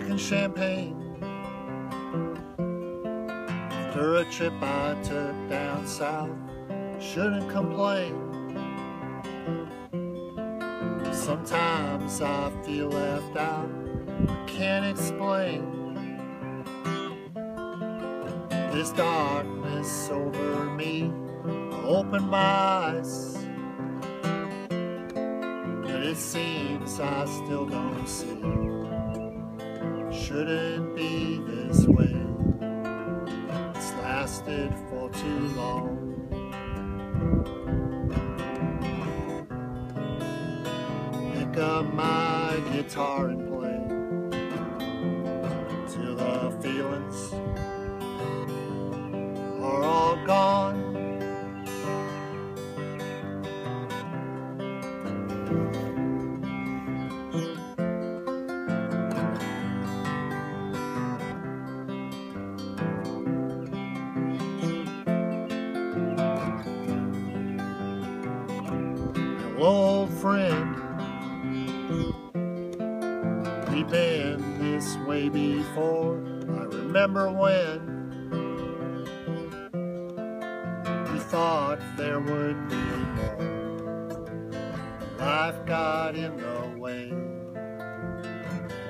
back in Champaign. After a trip I took down south, shouldn't complain. Sometimes I feel left out, I can't explain. This darkness over me, I open my eyes. But it seems I still don't see shouldn't be this way. It's lasted for too long. Pick up my guitar and play old friend. We've been this way before. I remember when we thought there would be more. Life got in the way.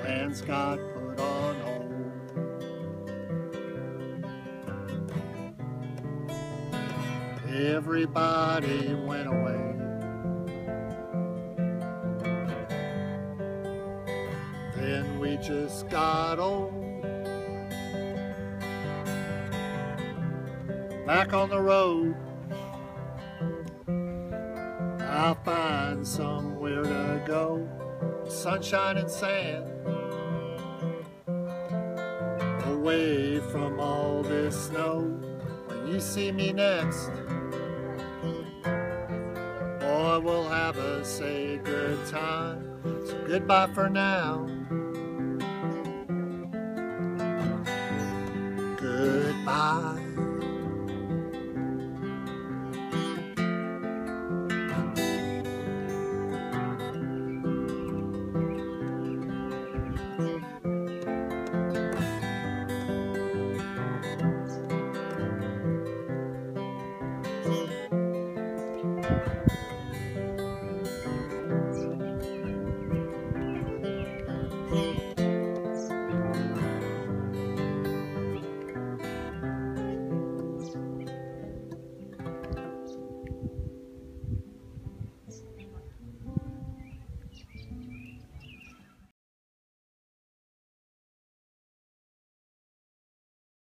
Plans got put on hold. Everybody went away. Then we just got old. Back on the road, I'll find somewhere to go. Sunshine and sand, away from all this snow. When you see me next, boy, we'll have a say good time. So goodbye for now.